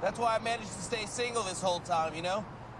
That's why I managed to stay single this whole time, you know?